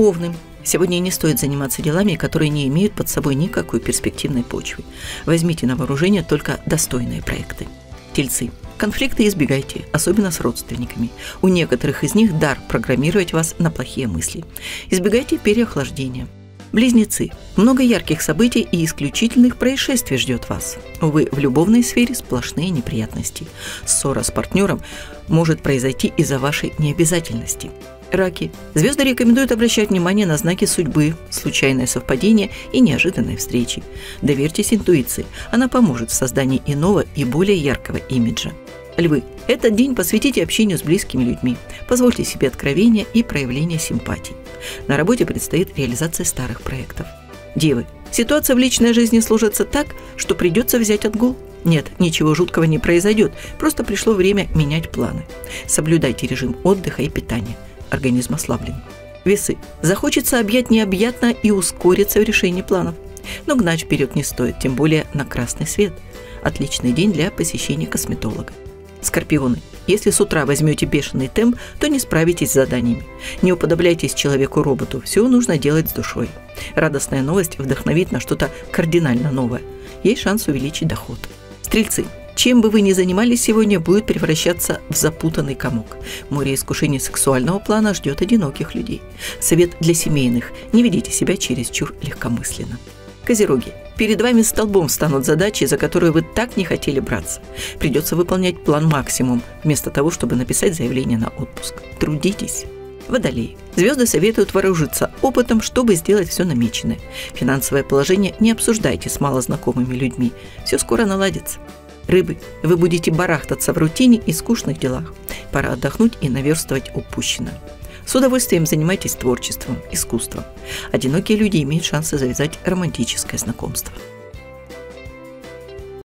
Овны. Сегодня не стоит заниматься делами, которые не имеют под собой никакой перспективной почвы. Возьмите на вооружение только достойные проекты. Тельцы. Конфликты избегайте, особенно с родственниками. У некоторых из них дар программировать вас на плохие мысли. Избегайте переохлаждения. Близнецы. Много ярких событий и исключительных происшествий ждет вас. Увы, в любовной сфере сплошные неприятности. Ссора с партнером может произойти из-за вашей необязательности. Раки. Звезды рекомендуют обращать внимание на знаки судьбы, случайное совпадение и неожиданные встречи. Доверьтесь интуиции. Она поможет в создании иного и более яркого имиджа. Львы. Этот день посвятите общению с близкими людьми. Позвольте себе откровения и проявление симпатий. На работе предстоит реализация старых проектов. Девы. Ситуация в личной жизни сложится так, что придется взять отгул. Нет, ничего жуткого не произойдет, просто пришло время менять планы. Соблюдайте режим отдыха и питания – организм ослаблен. Весы. Захочется объять необъятно и ускориться в решении планов. Но гнать вперед не стоит, тем более на красный свет. Отличный день для посещения косметолога. Скорпионы. Если с утра возьмете бешеный темп, то не справитесь с заданиями. Не уподобляйтесь человеку-роботу, все нужно делать с душой. Радостная новость вдохновит на что-то кардинально новое. Есть шанс увеличить доход. Стрельцы. Чем бы вы ни занимались сегодня, будет превращаться в запутанный комок. Море искушений сексуального плана ждет одиноких людей. Совет для семейных. Не ведите себя чересчур легкомысленно. Козероги. Перед вами столбом станут задачи, за которые вы так не хотели браться. Придется выполнять план максимум, вместо того, чтобы написать заявление на отпуск. Трудитесь. Водолей. Звезды советуют вооружиться опытом, чтобы сделать все намеченное. Финансовое положение не обсуждайте с малознакомыми людьми. Все скоро наладится. Рыбы, вы будете барахтаться в рутине и скучных делах. Пора отдохнуть и наверстывать упущенное. С удовольствием занимайтесь творчеством, искусством. Одинокие люди имеют шансы завязать романтическое знакомство.